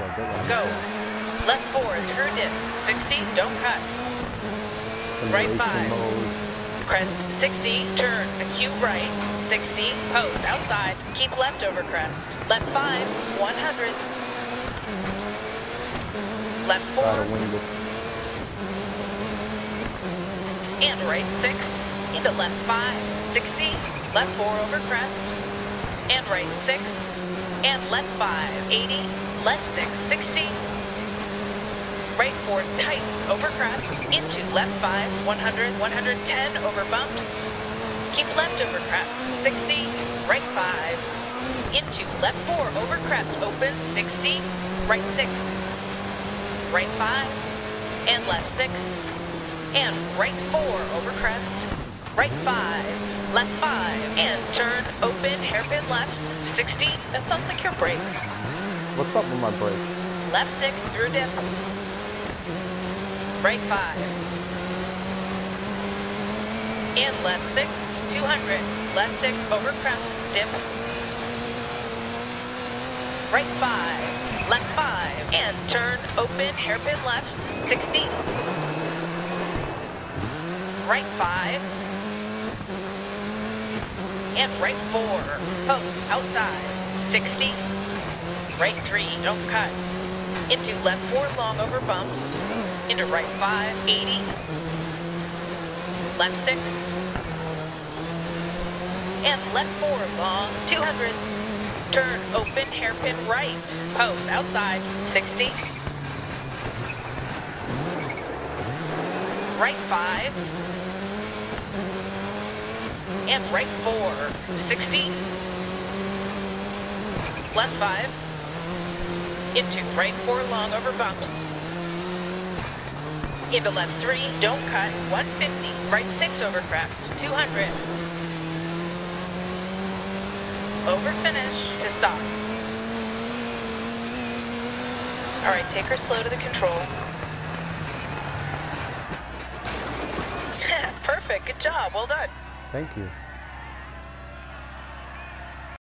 one, good one. Go. Left four, turn in. 60, don't cut. Right five. mode. Crest 60, turn, acute right, 60, post, outside, keep left over crest. Left 5, 100. Left 4, Try to wing and right 6, into left 5, 60, left 4 over crest, and right 6, and left 5, 80, left 6, 60, right 4 tight over crest, into left 5, 100, 110 over bumps, keep left over crest, 60, right 5, into left 4 over crest, open, 60, right 6, right 5, and left 6, and right 4 over crest, right 5, left 5, and turn, open, hairpin left, 60, that sounds like your brakes, What's up with my brake? left 6 through dip, right 5, and left 6, 200, left 6 over crest, dip, right 5, left 5, and turn, open, hairpin left, 60, right 5, and right 4, post, outside, 60, right 3, don't cut, into left 4 long over bumps, into right 5, 80, left 6, and left 4 long, 200, turn, open, hairpin right, post, outside, 60, right 5, and right 4, 60, left 5, into right 4 long over bumps, into left 3, don't cut, 150, right 6 over crest, 200, over finish to stop. All right, take her slow to the control. Perfect, good job, well done. Thank you.